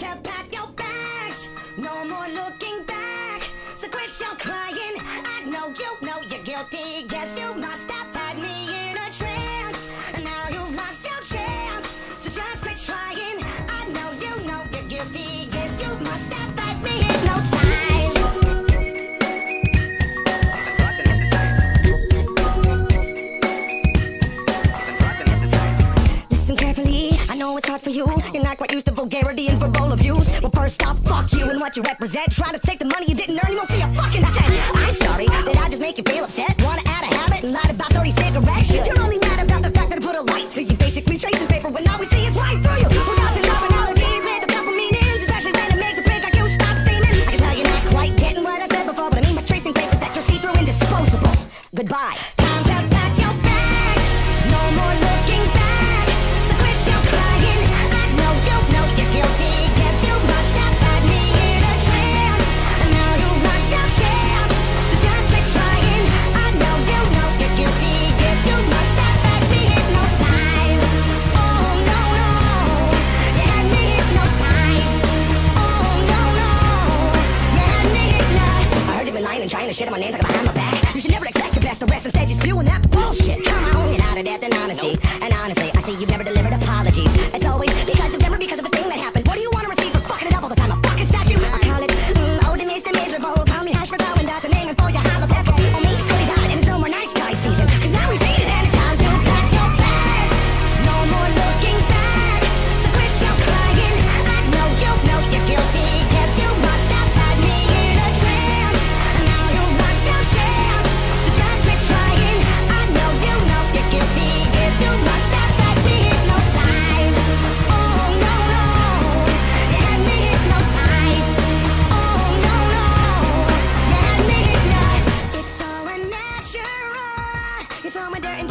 to pack your bags. No more looking back. So quit your crying. I know you for you. You're not quite used to vulgarity and verbal abuse. Well, first off, fuck you and what you represent. Trying to take the money you didn't earn, you won't see a fucking cent. I'm sorry, did I just make you feel upset? Wanna add a habit and lied about 30 cigarettes? You're only mad about the fact that I put a light through you. Basically tracing paper when all we see is right through you. Who doesn't love analogies with a couple meanings? Especially when it makes a pig like you stop steaming. I can tell you're not quite getting what I said before, but I mean by tracing papers that you're see-through and disposable. Goodbye. Shit on my name, talking behind my back. You should never expect your best arrest. Instead, just spewing that bullshit. Come on, you're out of depth and honesty. And honestly, I see you've never delivered apologies. It's always because of them or because of a thing that happened. I'm my dirt and